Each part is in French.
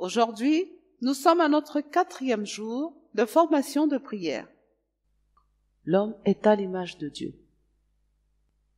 Aujourd'hui, nous sommes à notre quatrième jour de formation de prière. L'homme est à l'image de Dieu.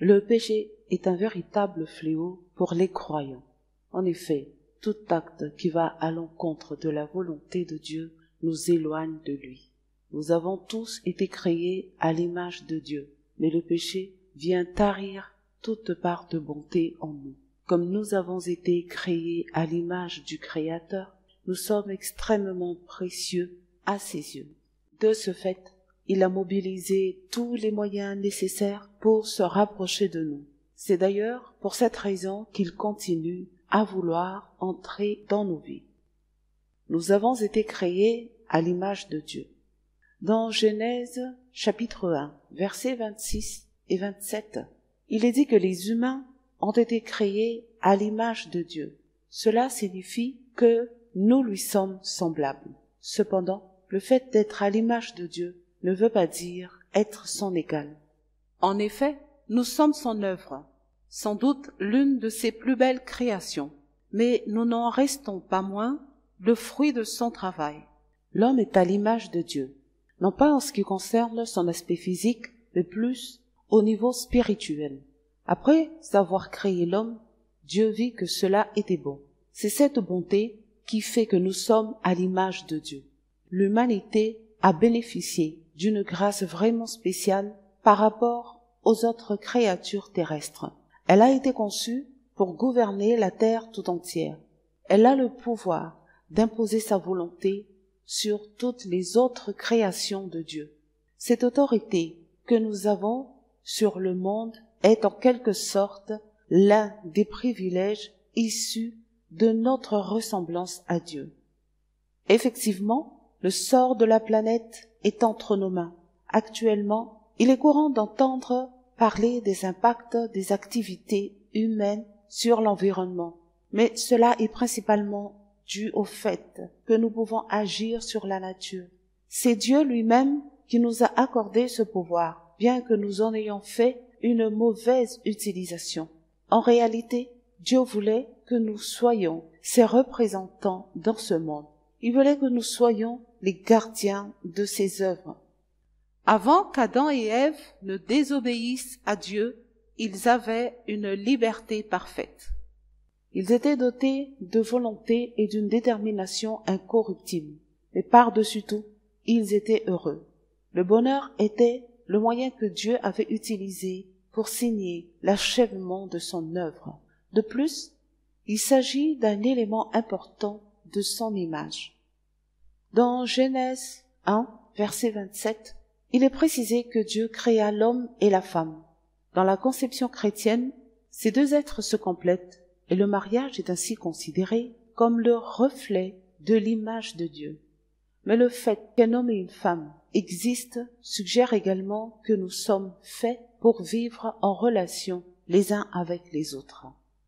Le péché est un véritable fléau pour les croyants. En effet, tout acte qui va à l'encontre de la volonté de Dieu nous éloigne de lui. Nous avons tous été créés à l'image de Dieu, mais le péché vient tarir toute part de bonté en nous. Comme nous avons été créés à l'image du Créateur, nous sommes extrêmement précieux à ses yeux. De ce fait, il a mobilisé tous les moyens nécessaires pour se rapprocher de nous. C'est d'ailleurs pour cette raison qu'il continue à vouloir entrer dans nos vies. Nous avons été créés à l'image de Dieu. Dans Genèse chapitre 1, versets 26 et 27, il est dit que les humains ont été créés à l'image de Dieu. Cela signifie que nous lui sommes semblables. Cependant, le fait d'être à l'image de Dieu ne veut pas dire être son égal. En effet, nous sommes son œuvre, sans doute l'une de ses plus belles créations, mais nous n'en restons pas moins le fruit de son travail. L'homme est à l'image de Dieu, non pas en ce qui concerne son aspect physique, mais plus au niveau spirituel. Après avoir créé l'homme, Dieu vit que cela était bon. C'est cette bonté qui fait que nous sommes à l'image de Dieu. L'humanité a bénéficié d'une grâce vraiment spéciale par rapport aux autres créatures terrestres. Elle a été conçue pour gouverner la terre tout entière. Elle a le pouvoir d'imposer sa volonté sur toutes les autres créations de Dieu. Cette autorité que nous avons sur le monde est en quelque sorte l'un des privilèges issus de notre ressemblance à Dieu. Effectivement, le sort de la planète est entre nos mains. Actuellement, il est courant d'entendre parler des impacts des activités humaines sur l'environnement, mais cela est principalement dû au fait que nous pouvons agir sur la nature. C'est Dieu lui-même qui nous a accordé ce pouvoir, bien que nous en ayons fait une mauvaise utilisation. En réalité, Dieu voulait que nous soyons ses représentants dans ce monde. Il voulait que nous soyons les gardiens de ses œuvres. Avant qu'Adam et Ève ne désobéissent à Dieu, ils avaient une liberté parfaite. Ils étaient dotés de volonté et d'une détermination incorruptible. Mais par-dessus tout, ils étaient heureux. Le bonheur était le moyen que Dieu avait utilisé pour signer l'achèvement de son œuvre. De plus, il s'agit d'un élément important de son image. Dans Genèse 1, verset 27, il est précisé que Dieu créa l'homme et la femme. Dans la conception chrétienne, ces deux êtres se complètent et le mariage est ainsi considéré comme le reflet de l'image de Dieu. Mais le fait qu'un homme et une femme existent suggère également que nous sommes faits pour vivre en relation les uns avec les autres.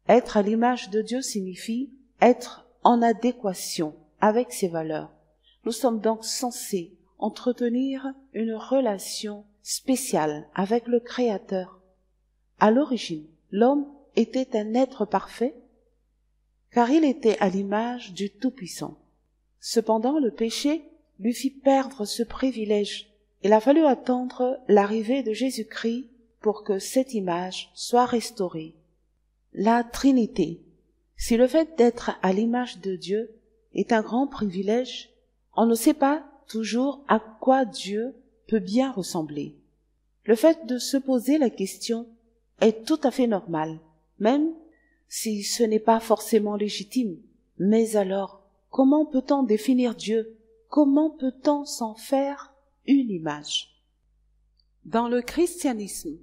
Être à l'image de Dieu signifie être en adéquation avec ses valeurs. Nous sommes donc censés entretenir une relation spéciale avec le Créateur. À l'origine, l'homme était un être parfait, car il était à l'image du Tout-Puissant. Cependant, le péché lui fit perdre ce privilège. Il a fallu attendre l'arrivée de Jésus-Christ pour que cette image soit restaurée. La Trinité. Si le fait d'être à l'image de Dieu est un grand privilège, on ne sait pas toujours à quoi Dieu peut bien ressembler. Le fait de se poser la question est tout à fait normal, même si ce n'est pas forcément légitime. Mais alors, comment peut-on définir Dieu? Comment peut-on s'en faire une image? Dans le christianisme,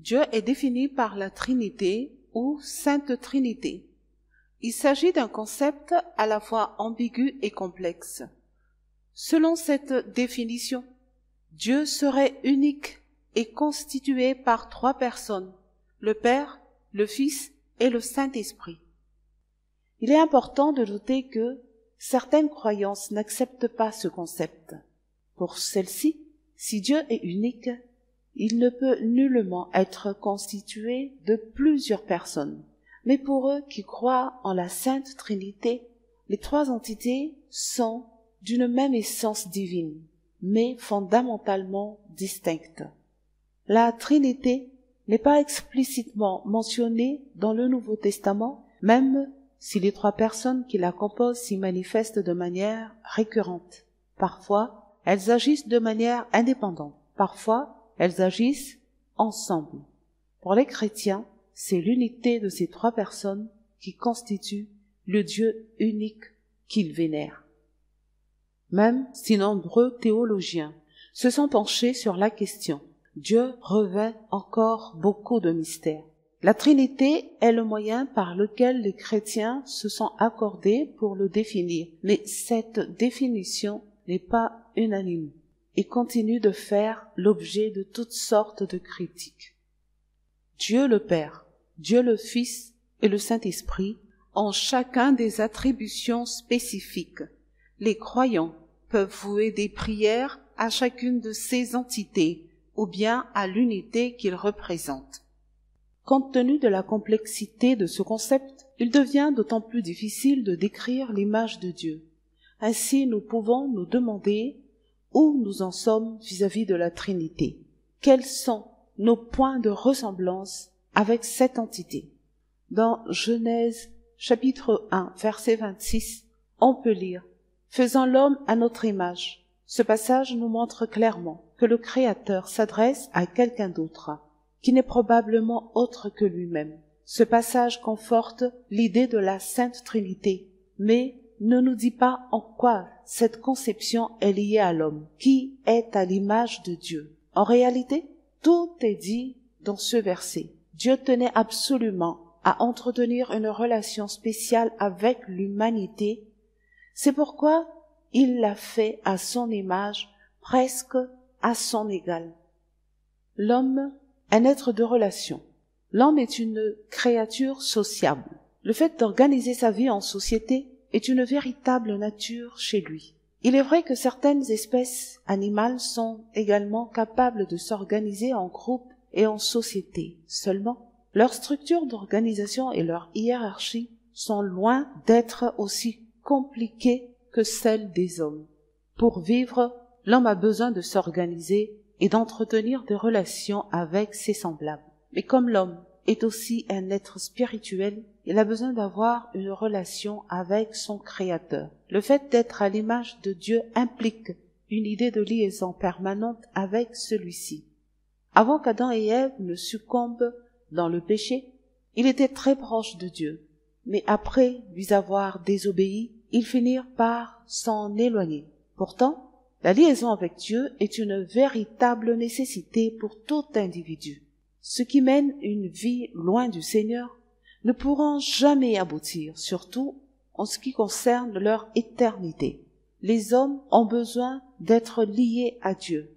Dieu est défini par la Trinité ou Sainte Trinité. Il s'agit d'un concept à la fois ambigu et complexe. Selon cette définition, Dieu serait unique et constitué par trois personnes, le Père, le Fils et le Saint-Esprit. Il est important de noter que certaines croyances n'acceptent pas ce concept. Pour celles-ci, si Dieu est unique, il ne peut nullement être constitué de plusieurs personnes. Mais pour eux qui croient en la Sainte Trinité, Les trois entités sont d'une même essence divine, mais fondamentalement distinctes. La Trinité n'est pas explicitement mentionnée dans le Nouveau Testament, même si les trois personnes qui la composent s'y manifestent de manière récurrente. Parfois, elles agissent de manière indépendante. Parfois, elles agissent ensemble. Pour les chrétiens, c'est l'unité de ces trois personnes qui constitue le Dieu unique qu'ils vénèrent. Même si nombreux théologiens se sont penchés sur la question, Dieu revêt encore beaucoup de mystères. La Trinité est le moyen par lequel les chrétiens se sont accordés pour le définir, mais cette définition n'est pas unanime continue de faire l'objet de toutes sortes de critiques. Dieu le Père, Dieu le Fils et le Saint-Esprit ont chacun des attributions spécifiques. Les croyants peuvent vouer des prières à chacune de ces entités ou bien à l'unité qu'ils représentent. Compte tenu de la complexité de ce concept, il devient d'autant plus difficile de décrire l'image de Dieu. Ainsi, nous pouvons nous demander où nous en sommes vis-à-vis de la Trinité. Quels sont nos points de ressemblance avec cette entité? Dans Genèse chapitre 1, verset 26, on peut lire Faisant l'homme à notre image. Ce passage nous montre clairement que le Créateur s'adresse à quelqu'un d'autre, qui n'est probablement autre que lui-même. Ce passage conforte l'idée de la Sainte Trinité, mais ne nous dit pas en quoi cette conception est liée à l'homme, qui est à l'image de Dieu. En réalité, tout est dit dans ce verset. Dieu tenait absolument à entretenir une relation spéciale avec l'humanité, c'est pourquoi il l'a fait à son image, presque à son égal. L'homme, un être de relation. L'homme est une créature sociable. Le fait d'organiser sa vie en société est une véritable nature chez lui. Il est vrai que certaines espèces animales sont également capables de s'organiser en groupe et en société. Seulement, leur structure d'organisation et leur hiérarchie sont loin d'être aussi compliquées que celles des hommes. Pour vivre, l'homme a besoin de s'organiser et d'entretenir des relations avec ses semblables. Mais comme l'homme est aussi un être spirituel, il a besoin d'avoir une relation avec son Créateur. Le fait d'être à l'image de Dieu implique une idée de liaison permanente avec celui-ci. Avant qu'Adam et Ève ne succombent dans le péché, il était très proche de Dieu, mais après lui avoir désobéi, ils finirent par s'en éloigner. Pourtant, la liaison avec Dieu est une véritable nécessité pour tout individu. Ceux qui mènent une vie loin du Seigneur ne pourront jamais aboutir, surtout en ce qui concerne leur éternité. Les hommes ont besoin d'être liés à Dieu.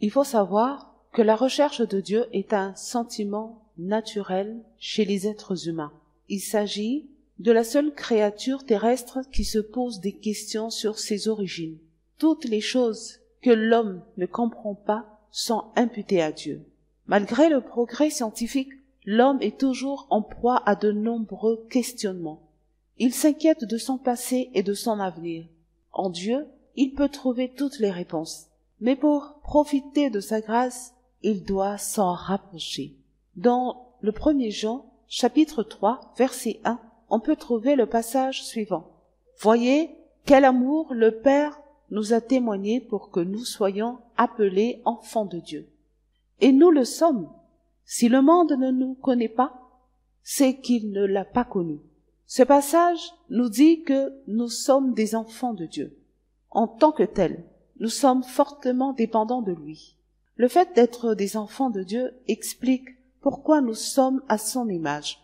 Il faut savoir que la recherche de Dieu est un sentiment naturel chez les êtres humains. Il s'agit de la seule créature terrestre qui se pose des questions sur ses origines. Toutes les choses que l'homme ne comprend pas sont imputées à Dieu. Malgré le progrès scientifique, l'homme est toujours en proie à de nombreux questionnements. Il s'inquiète de son passé et de son avenir. En Dieu, il peut trouver toutes les réponses. Mais pour profiter de sa grâce, il doit s'en rapprocher. Dans le premier Jean, chapitre 3, verset 1, on peut trouver le passage suivant. Voyez quel amour le Père nous a témoigné pour que nous soyons appelés enfants de Dieu. Et nous le sommes. Si le monde ne nous connaît pas, c'est qu'il ne l'a pas connu. Ce passage nous dit que nous sommes des enfants de Dieu. En tant que tels, nous sommes fortement dépendants de lui. Le fait d'être des enfants de Dieu explique pourquoi nous sommes à son image.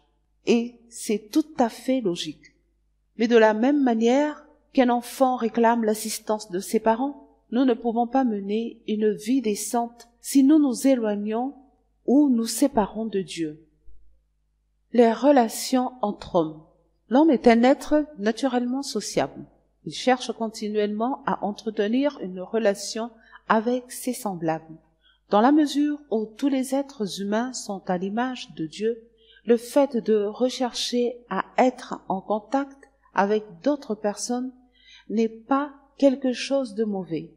Et c'est tout à fait logique. Mais de la même manière qu'un enfant réclame l'assistance de ses parents, nous ne pouvons pas mener une vie décente si nous nous éloignons ou nous séparons de Dieu. Les relations entre hommes. L'homme est un être naturellement sociable. Il cherche continuellement à entretenir une relation avec ses semblables. Dans la mesure où tous les êtres humains sont à l'image de Dieu, le fait de rechercher à être en contact avec d'autres personnes n'est pas quelque chose de mauvais.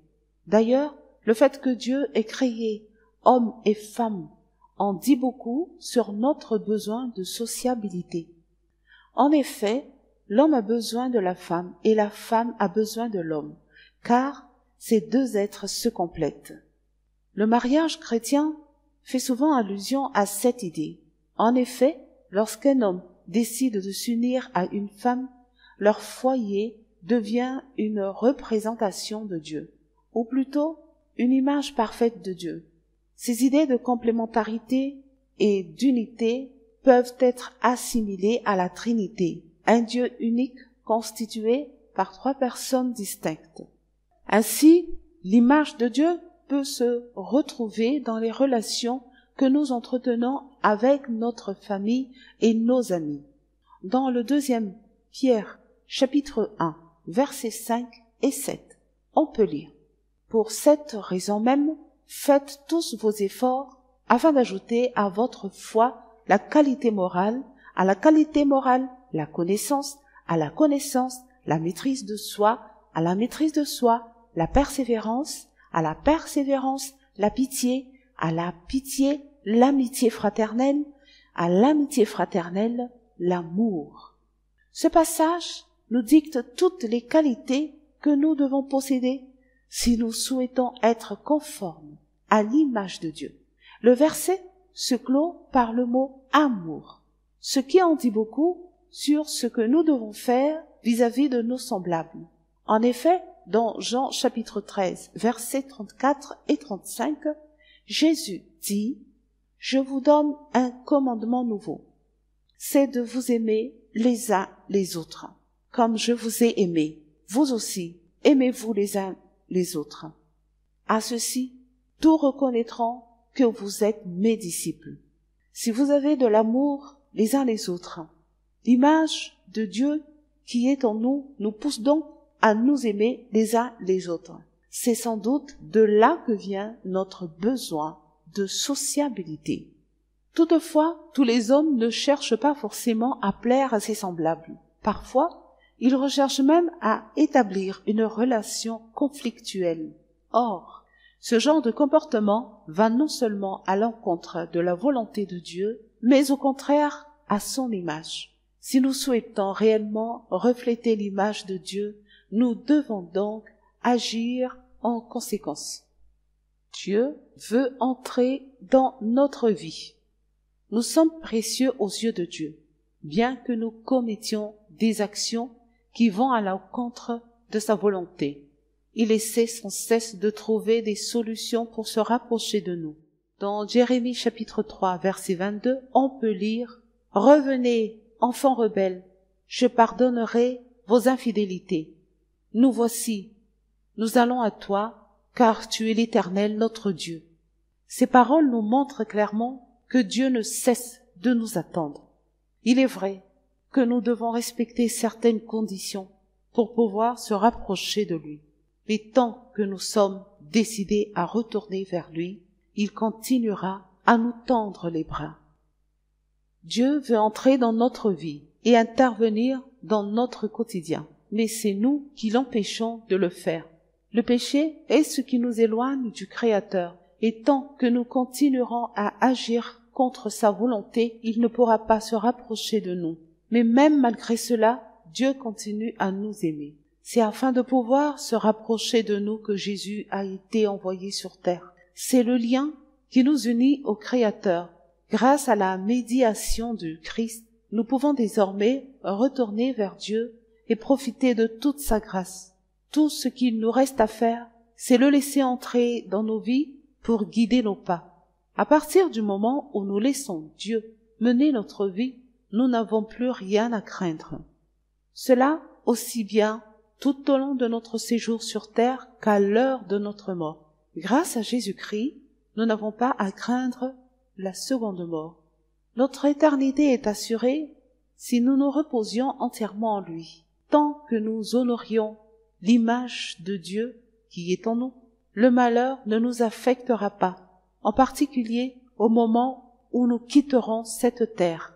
D'ailleurs, le fait que Dieu ait créé hommes et femmes en dit beaucoup sur notre besoin de sociabilité. En effet, l'homme a besoin de la femme et la femme a besoin de l'homme, car ces deux êtres se complètent. Le mariage chrétien fait souvent allusion à cette idée. En effet, lorsqu'un homme décide de s'unir à une femme, leur foyer devient une représentation de Dieu, ou plutôt une image parfaite de Dieu. Ces idées de complémentarité et d'unité peuvent être assimilées à la Trinité, un Dieu unique constitué par trois personnes distinctes. Ainsi, l'image de Dieu peut se retrouver dans les relations que nous entretenons avec notre famille et nos amis. Dans le deuxième Pierre chapitre 1 versets 5 et 7, on peut lire Pour cette raison même, faites tous vos efforts afin d'ajouter à votre foi la qualité morale, à la qualité morale la connaissance, à la connaissance la maîtrise de soi, à la maîtrise de soi la persévérance, à la persévérance la pitié, à la pitié l'amitié fraternelle, à l'amitié fraternelle l'amour. Ce passage nous dicte toutes les qualités que nous devons posséder si nous souhaitons être conformes à l'image de Dieu. Le verset se clôt par le mot amour, ce qui en dit beaucoup sur ce que nous devons faire vis-à-vis de nos semblables. En effet, dans Jean chapitre 13, versets 34 et 35, Jésus dit, Je vous donne un commandement nouveau, c'est de vous aimer les uns les autres comme je vous ai aimé. Vous aussi, aimez-vous les uns les autres. À ceci, tous reconnaîtront que vous êtes mes disciples. Si vous avez de l'amour les uns les autres, l'image de Dieu qui est en nous nous pousse donc à nous aimer les uns les autres. C'est sans doute de là que vient notre besoin de sociabilité. Toutefois, tous les hommes ne cherchent pas forcément à plaire à ses semblables. Parfois, il recherche même à établir une relation conflictuelle. Or, ce genre de comportement va non seulement à l'encontre de la volonté de Dieu, mais au contraire à son image. Si nous souhaitons réellement refléter l'image de Dieu, nous devons donc agir en conséquence. Dieu veut entrer dans notre vie. Nous sommes précieux aux yeux de Dieu, bien que nous commettions des actions qui vont à l'encontre de sa volonté. Il essaie sans cesse de trouver des solutions pour se rapprocher de nous. Dans Jérémie chapitre 3 verset 22, on peut lire Revenez, enfants rebelles, je pardonnerai vos infidélités. Nous voici, nous allons à toi, car tu es l'Éternel notre Dieu. Ces paroles nous montrent clairement que Dieu ne cesse de nous attendre. Il est vrai, que nous devons respecter certaines conditions pour pouvoir se rapprocher de lui. Mais tant que nous sommes décidés à retourner vers lui, il continuera à nous tendre les bras. Dieu veut entrer dans notre vie et intervenir dans notre quotidien, mais c'est nous qui l'empêchons de le faire. Le péché est ce qui nous éloigne du Créateur, et tant que nous continuerons à agir contre sa volonté, il ne pourra pas se rapprocher de nous. Mais même malgré cela, Dieu continue à nous aimer. C'est afin de pouvoir se rapprocher de nous que Jésus a été envoyé sur terre. C'est le lien qui nous unit au Créateur. Grâce à la médiation du Christ, nous pouvons désormais retourner vers Dieu et profiter de toute sa grâce. Tout ce qu'il nous reste à faire, c'est le laisser entrer dans nos vies pour guider nos pas. À partir du moment où nous laissons Dieu mener notre vie, nous n'avons plus rien à craindre. Cela aussi bien tout au long de notre séjour sur terre qu'à l'heure de notre mort. Grâce à Jésus-Christ, nous n'avons pas à craindre la seconde mort. Notre éternité est assurée si nous nous reposions entièrement en lui. Tant que nous honorions l'image de Dieu qui est en nous, le malheur ne nous affectera pas, en particulier au moment où nous quitterons cette terre